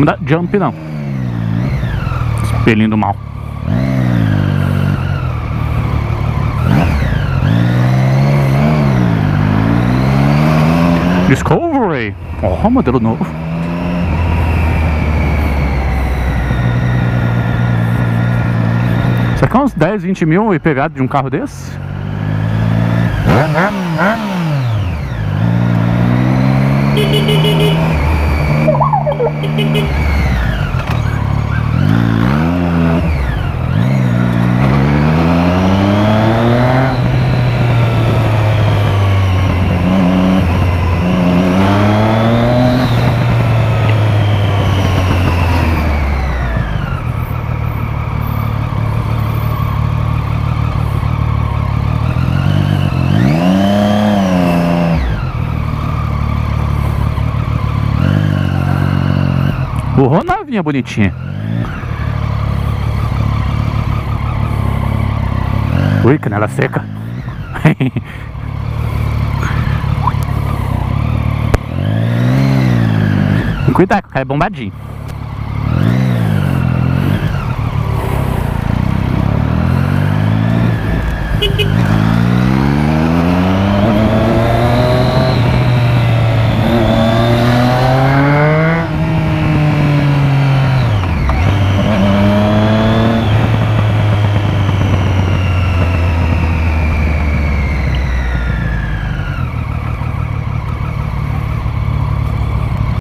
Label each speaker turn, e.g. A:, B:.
A: Não dá jump não. Espelhinho do mal. Discovery! Oh, modelo novo. Isso aqui é uns 10, 20 mil e pegado de um carro desse? Burrou novinha bonitinha. Ui, canela seca. Cuidado, cara é bombadinho.